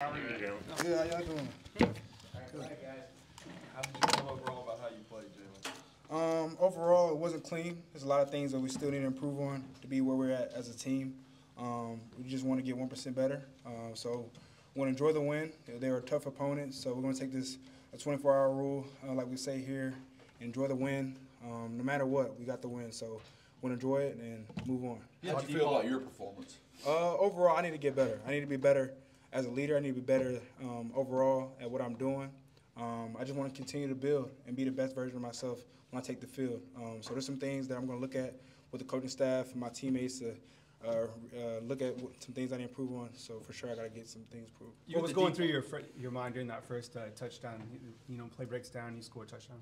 How are you, Jalen? Good, how y'all doing? How did you feel overall about how you played, Jalen? Um, overall, it wasn't clean. There's a lot of things that we still need to improve on to be where we're at as a team. Um, we just want to get 1% better. Uh, so we want to enjoy the win. They were a tough opponent, so we're going to take this a 24-hour rule, uh, like we say here, enjoy the win. Um, no matter what, we got the win. So we want to enjoy it and move on. How did you feel about your performance? Uh, overall, I need to get better. I need to be better as a leader. I need to be better um, overall at what I'm doing. Um, I just want to continue to build and be the best version of myself when I take the field. Um, so there's some things that I'm going to look at with the coaching staff and my teammates to uh, uh, look at some things I need to improve on. So for sure, I got to get some things improved. What was going through your fr- your mind during that first uh, touchdown? You know, play breaks down, you score a touchdown.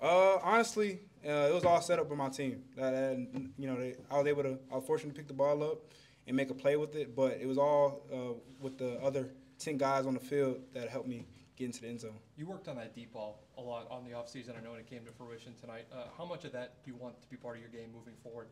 Uh, honestly, uh, it was all set up by my team. That, that, you know, they, I was able to. I was fortunate to pick the ball up and make a play with it, but it was all uh, with the other ten guys on the field that helped me get into the end zone. You worked on that deep ball a lot on the offseason. I know when it came to fruition tonight. Uh, how much of that do you want to be part of your game moving forward?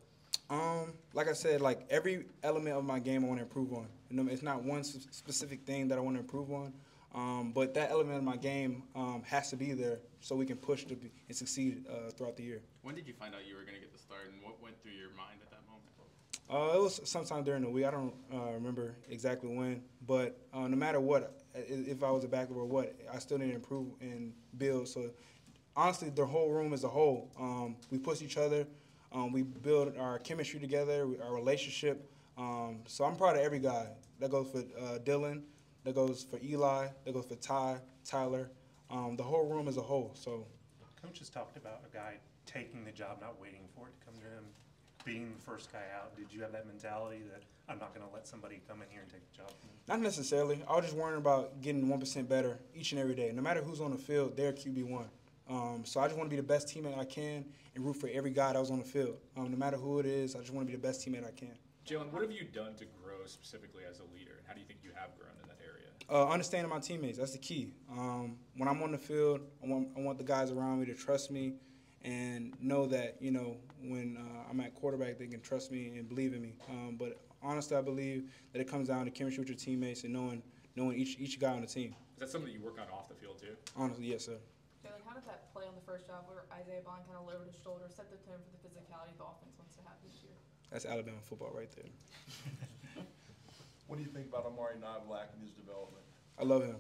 Um, like I said, like every element of my game I want to improve on. It's not one specific thing that I want to improve on, um, but that element of my game um, has to be there so we can push to be, and succeed uh, throughout the year. When did you find out you were going to get the start, and what went through your mind at that moment? Uh, it was sometime during the week. I don't uh, remember exactly when, but uh, no matter what, if I was a backup or what, I still need to improve and build. So honestly, the whole room as a whole, um, we push each other. Um, we build our chemistry together, our relationship. Um, so I'm proud of every guy. That goes for uh, Dylan, that goes for Eli, that goes for Ty, Tyler, um, the whole room as a whole. So Coach has talked about a guy taking the job, not waiting for it to come to him, being the first guy out. Did you have that mentality that I'm not going to let somebody come in here and take the job? Not necessarily. I was just worrying about getting one percent better each and every day. No matter who's on the field, they're QB one. Um, so I just want to be the best teammate I can and root for every guy that was on the field. Um, no matter who it is, I just want to be the best teammate I can. Jalen, what have you done to grow specifically as a leader, and how do you think you have grown in that area? Uh, understanding my teammates, that's the key. Um, when I'm on the field, I want, I want the guys around me to trust me and know that, you know, when uh, I'm at quarterback, they can trust me and believe in me. Um, but honestly, I believe that it comes down to chemistry with your teammates and knowing, knowing each, each guy on the team. Is that something that you work on off the field too? Honestly, yes, sir. Jalen, how did that play on the first drive where Isaiah Bond kind of lowered his shoulder, set the tone for the physicality the offense wants to have this year? That's Alabama football right there. What do you think about Amari Niblack and his development? I love him.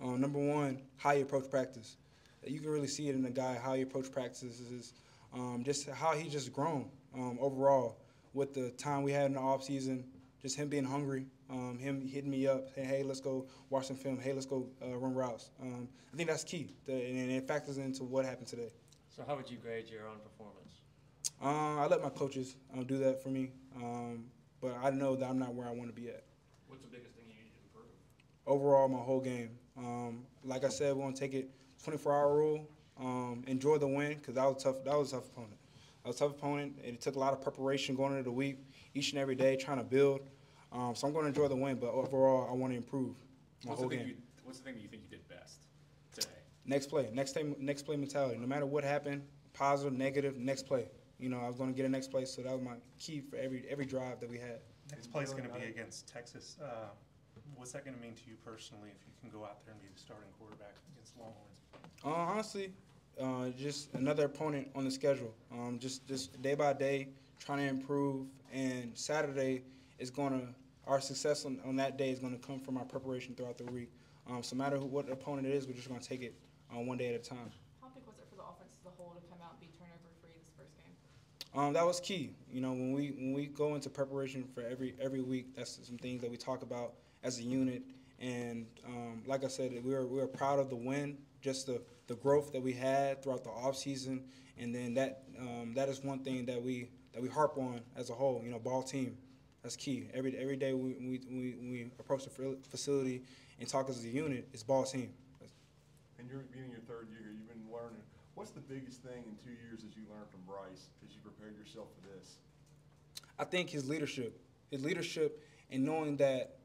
Um, number one, how he approach practice. You can really see it in the guy how he approached practices, um, just how he just grown um, overall with the time we had in the off season. Just him being hungry, um, him hitting me up, saying, "Hey, let's go watch some film. Hey, let's go uh, run routes." Um, I think that's key, The- and it factors into what happened today. So how would you grade your own performance? Um, I let my coaches um, do that for me, um, but I know that I'm not where I want to be at. What's the biggest thing you need to improve? overall my whole game. Um, like I said, we're gonna take it 24-hour rule. Um, enjoy the win because that was tough. That was a tough opponent. That was a tough opponent. and It took a lot of preparation going into the week, each and every day, trying to build. Um, so I'm going to enjoy the win, but overall, I want to improve my What's whole the thing game. you What's the thing that you think you did best today? Next play, next time, next play mentality. No matter what happened, positive, negative, next play. You know, I was going to get a next play, so that was my key for every every drive that we had. Next play is going to be against Texas. Uh, what's that going to mean to you personally if you can go out there and be the starting quarterback against Longhorns? Uh, honestly, uh, just another opponent on the schedule. Um, just just day by day, trying to improve. And Saturday is gonna our success on, on that day is gonna come from our preparation throughout the week. Um, so no matter who, what opponent it is, we're just gonna take it uh, one day at a time. How big was it for the offense as a whole to come out and be turnover free this first game? Um, that was key. You know, when we when we go into preparation for every every week, that's some things that we talk about as a unit. And um, like I said, we were we were proud of the win, just the the growth that we had throughout the off season, and then that um, that is one thing that we that we harp on as a whole. You know, ball team, that's key. Every every day we we, we, we approach the facility and talk as a unit, it's ball team. And you're being your third year, you've been learning. What's the biggest thing in two years that you learned from Bryce as you prepared yourself for this? I think his leadership, his leadership, and knowing that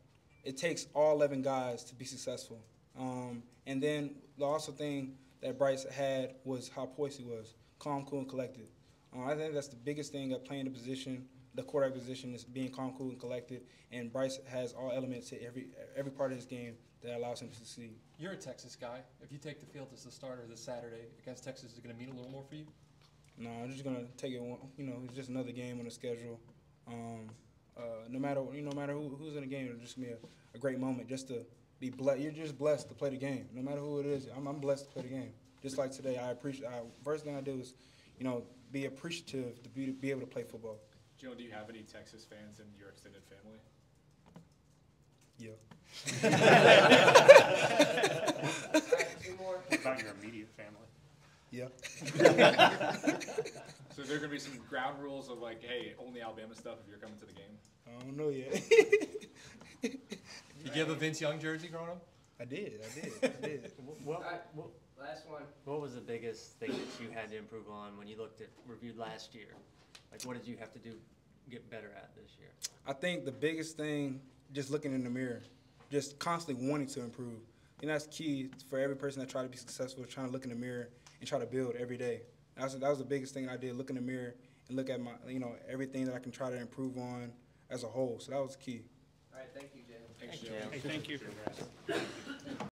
it takes all 11 guys to be successful. Um, and then the also thing that Bryce had was how poised he was, calm, cool, and collected. Uh, I think that's the biggest thing of playing the position, the quarterback position, is being calm, cool, and collected. And Bryce has all elements to every every part of his game that allows him to succeed. You're a Texas guy. If you take the field as the starter this Saturday against Texas, is it going to mean a little more for you? No, I'm just gonna take it. One, you know, it's just another game on the schedule. Um, uh, no matter you know, no matter who, who's in the game, it'll just be a, a great moment just to be blessed. You're just blessed to play the game. No matter who it is, I'm, I'm blessed to play the game. Just like today, I appreciate. I, first thing I do is, you know, be appreciative to be to be able to play football. Joe, do you have any Texas fans in your extended family? Yeah. What about your immediate family? Yeah. So there gonna be some ground rules of like, hey, only Alabama stuff if you're coming to the game? I don't know yet. Did you have a Vince Young jersey growing up? I did. I did. I did. What, what, last one. What was the biggest thing that you had to improve on when you looked at, reviewed last year? Like, what did you have to do, get better at this year? I think the biggest thing, just looking in the mirror, just constantly wanting to improve. And that's key for every person that try to be successful, trying to look in the mirror and try to build every day. That's, that was the biggest thing I did, look in the mirror and look at my, you know, everything that I can try to improve on as a whole. So that was key. All right, thank you, Jim. Thanks, Thank you. Hey, thank you.